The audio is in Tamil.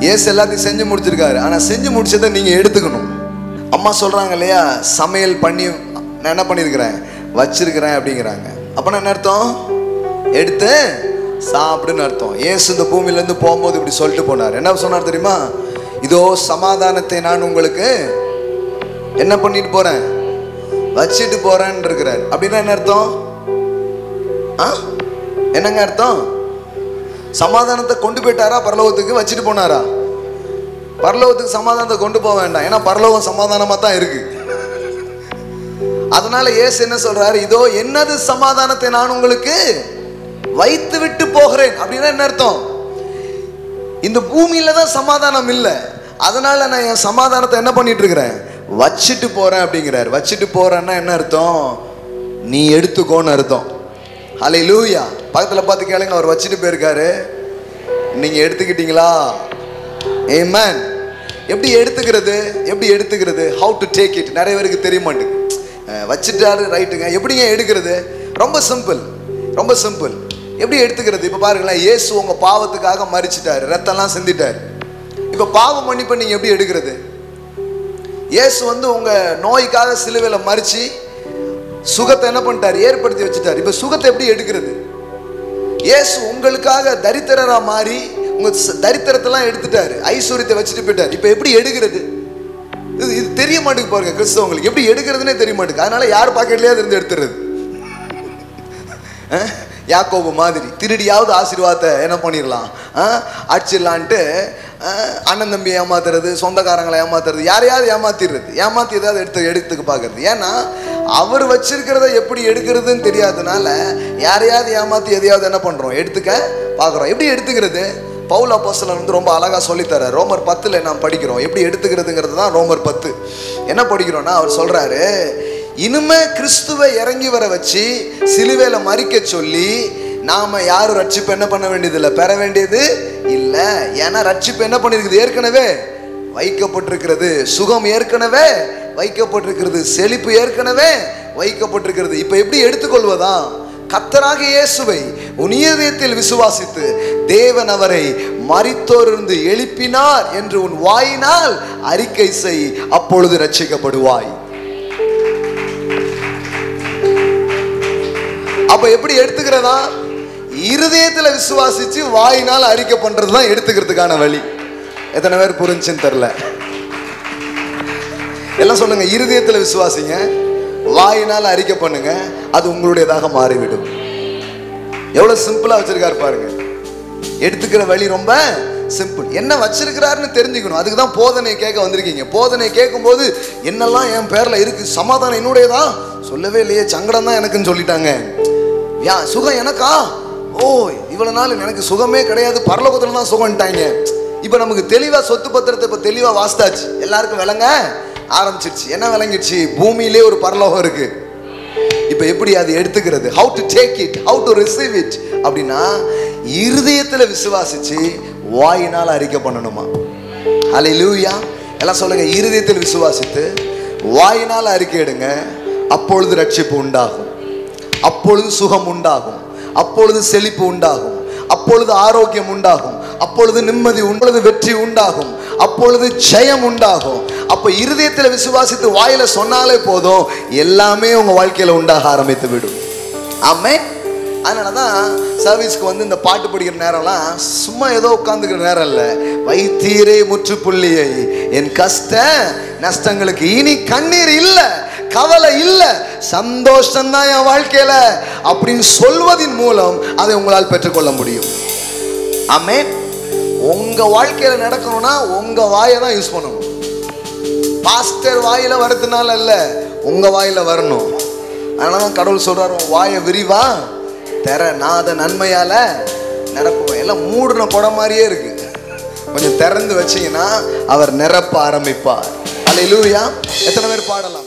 ஏசு எல்லாத்தையும் செஞ்சு முடிச்சிருக்காரு. ஆனா செஞ்சு முடிச்சதை நீங்க எடுத்துக்கணும். அம்மா சொல்றாங்க இல்லையா சமையல் பண்ணி நான் என்ன பண்ணியிருக்கிறேன் வச்சிருக்கிறேன் அப்படிங்கிறாங்க. அப்பனா என்ன அர்த்தம்? எடுத்து சாப்பிடுன்னு அர்த்தம். ஏசு இந்த பூமியிலேருந்து போகும்போது இப்படி சொல்லிட்டு போனார். என்ன சொன்னார் தெரியுமா? இதோ சமாதானத்தை நான் உங்களுக்கு என்ன பண்ணிட்டு போறேன்? வச்சுட்டு போறேன்னு இருக்கிறார் அப்படின்னா என்ன அர்த்தம்? ஆ? என்னங்க அர்த்தம்? சமாதானத்தை கொண்டு போயிட்டாரா? பரலோகத்துக்கு வச்சுட்டு போனாரா? பரலோகத்துக்கு சமாதானத்தை கொண்டு போக வேண்டாம். ஏன்னா பரலோகம் சமாதானமா தான் இருக்கு. அதனால ஏசு என்ன சொல்றாரு? இதோ என்னது சமாதானத்தை நான் உங்களுக்கு வைத்து விட்டு போகிறேன். அப்படின்னா என்ன அர்த்தம்? இந்த பூமியில தான் சமாதானம் இல்லை. அதனால நான் என் சமாதானத்தை என்ன பண்ணிட்டு இருக்கிறேன்? வச்சுட்டு போறேன் அப்படிங்கிறார். வச்சுட்டு போறேன்னா என்ன அர்த்தம்? நீ எடுத்துக்கோன்னு அர்த்தம். அலை லூயா பக்கத்தில் பார்த்து கேளுங்க அவர் வச்சுட்டு போயிருக்காரு. நீங்கள் எடுத்துக்கிட்டீங்களா? ஏமேன் எப்படி எடுத்துக்கிறது? எப்படி எடுத்துக்கிறது? ஹவு டு டேக் இட் நிறைய பேருக்கு தெரிய மாட்டேங்குது. வச்சுட்டாரு ரைட்டுங்க. எப்படிங்க எடுக்கிறது? ரொம்ப சிம்பிள் ரொம்ப சிம்பிள் எப்படி எடுத்துக்கிறது? இப்போ பாருங்களேன் இயேசு உங்கள் பாவத்துக்காக மறிச்சிட்டாரு. ரத்தம்லாம் சிந்திட்டார். இப்போ பாவம் மன்னிப்பை நீங்கள் எப்படி எடுக்கிறது? இயேசு வந்து உங்கள் நோய்க்காக சிலுவையில் மறிச்சு சுகத்தை என்ன பண்ணிட்டாரு? ஏற்படுத்தி வச்சுட்டார். இப்போ சுகத்தை எப்படி எடுக்கிறது? இயேசு உங்களுக்காக தரித்திரரா மாறி உங்க தரித்திரத்தெல்லாம் எடுத்துட்டாரு. ஐஸ்வர்யத்தை வச்சுட்டு போயிட்டார். இப்போ எப்படி எடுக்கிறது? இது இது தெரிய மாட்டேங்குது பாருங்க கிறிஸ்தவங்களுக்கு. எப்படி எடுக்கிறதுனே தெரிய மாட்டேங்குது. அதனால யார் பாக்கெட்லயே இருந்து எடுத்துறது? யாக்கோபு மாதிரி. திருடியாவது ஆசீர்வாதத்தை என்ன பண்ணிடலாம் அடிச்சிடலான்ட்டு அண்ணன் தம்பி ஏமாத்துறது சொந்தக்காரங்களை ஏமாத்துறது யாரையாவது ஏமாத்திடுறது. ஏமாத்தி ஏதாவது எடுத்து எடுத்துக்க பார்க்கறது ஏன்னா அவர் வச்சிருக்கிறத எப்படி எடுக்கிறதுன்னு தெரியாதனால யாரையாவது ஏமாத்தி எதையாவது என்ன பண்றோம்? எடுத்துக்க? பார்க்குறோம். எப்படி எடுத்துக்கிறது? பவுல் அப்போஸ்தலர் வந்து ரொம்ப அழகாக சொல்லித்தர ரோமர் பத்தில் நாம் படிக்கிறோம். எப்படி எடுத்துக்கிறதுங்கிறது தான் ரோமர் பத்து. என்ன படிக்கிறோம்னா அவர் சொல்கிறாரு இனிமே கிறிஸ்துவை இறங்கி வர வச்சு சிலுவையில் மறிக்க சொல்லி நாம் யாரும் ரட்சிப்பு என்ன பண்ண வேண்டியதில்லை? பெற வேண்டியது இல்லை. ஏன்னா ரட்சிப்பு என்ன பண்ணிருக்குது? ஏற்கனவே வைக்கப்பட்டிருக்கிறது. சுகம் ஏற்கனவே வைக்கப்பட்டிருக்கிறது. செழிப்பு ஏற்கனவே வைக்கப்பட்டிருக்கிறது. இப்போ எப்படி எடுத்துக்கொள்வதா கத்தராக இயேசுவை உனியதயத்தில் விசுவாசித்து தேவன் அவரை மரித்தோரிருந்து எழுப்பினார் என்று உன் வாயினால் அறிக்கை செய் அப்பொழுது ரட்சிக்கப்படுவாய் அப்ப எப்படி எடுத்துக்கிறதா? இருதயத்துல விசுவாசிச்சு வாயினால் அறிக்கை பண்றது தான் எடுத்துக்கிறதுக்கான வழி. எத்தனை பேர் புரிஞ்சுன்னு தெரில எல்லாம் சொல்லுங்க இருதயத்தில் விசுவாசிங்க வாயினால் அறிக்கை பண்ணுங்க அது உங்களுடையதாக மாறிவிடும். எவ்வளவு சிம்பிளா வச்சிருக்காரு பாருங்க. எடுத்துக்கிற வழி ரொம்ப சிம்பிள் என்ன வச்சிருக்கிறாருன்னு தெரிஞ்சுக்கணும். அதுக்கு தான் போதனை கேட்க வந்திருக்கீங்க. போதனை கேட்கும்போது என்னெல்லாம் என் பேரில் இருக்கு? சமாதானம் என்னுடையதா? சொல்லவே இல்லையே. சங்கடம் தான் எனக்குன்னு சொல்லிட்டாங்க. யா சுகம் எனக்கா? ஓ இவ்வளவு நாள் எனக்கு சுகமே கிடையாது. பரலோகத்துல தான் சுகம்ட்டாங்க. இப்போ நமக்கு தெளிவா சொத்து பத்திரத்தை இப்போ தெளிவா வாஸ்தாச்சு எல்லாருக்கும் விளங்க. ஆரம்பிச்சிருச்சு. என்ன விளங்கிடுச்சு? பூமியிலே ஒரு பரலோகம் இருக்கு. இப்போ எப்படி அது எடுத்துக்கிறது? How to take it how to receive it அப்படின்னா இருதயத்துல விசுவாசிச்சு வாயினால் அறிக்கை பண்ணணுமா? அலை லூயா எல்லாம் சொல்லுங்க. இருதயத்தில் விசுவாசித்து வாயினால் அறிக்கை எடுங்க. அப்பொழுது ரட்சிப்பு உண்டாகும். அப்பொழுது சுகம் உண்டாகும். அப்பொழுது செழிப்பு உண்டாகும். அப்பொழுது ஆரோக்கியம் உண்டாகும். அப்பொழுது நிம்மதி உண்டு- வெற்றி உண்டாகும். அப்பொழுது ஜெயம் உண்டாகும். அப்ப இருதயத்தில் விசுவாசித்து வாயில சொன்னாலே போதும் எல்லாமே உங்க வாழ்க்கையில உண்டாக ஆரம்பித்து விடும். ஆமே அதனால தான் சர்வீஸ்க்கு வந்து இந்த பாட்டு படிக்கிற நேரம்லாம் சும்மா ஏதோ உட்காந்துக்கிற நேரம் இல்லை. வைத்தீரே முற்றுப்புள்ளியை என் கஷ்ட நஷ்டங்களுக்கு இனி கண்ணீர் இல்லை கவலை இல்லை சந்தோஷம்தான் என் வாழ்க்கையில அப்படின்னு சொல்வதின் மூலம் அதை உங்களால் பெற்றுக்கொள்ள முடியும். ஆமேன். உங்க வாழ்க்கையில நடக்கணும்னா உங்க வாயை தான் யூஸ் பண்ணணும். பாஸ்டர் வாயில வரதுனால இல்ல உங்க வாயில வரணும். அதனால தான் கடவுள் சொல்றாரு உன் வாயை விரிவா தெர நாத நன்மையால நிரப்புவேன். எல்லாம் மூடின குடம் மாதிரியே இருக்கு. கொஞ்சம் திறந்து வச்சீங்கன்னா அவர் நிரப்ப ஆரம்பிப்பார். அல்லேலூயா எத்தனை பேர் பாடலாம்?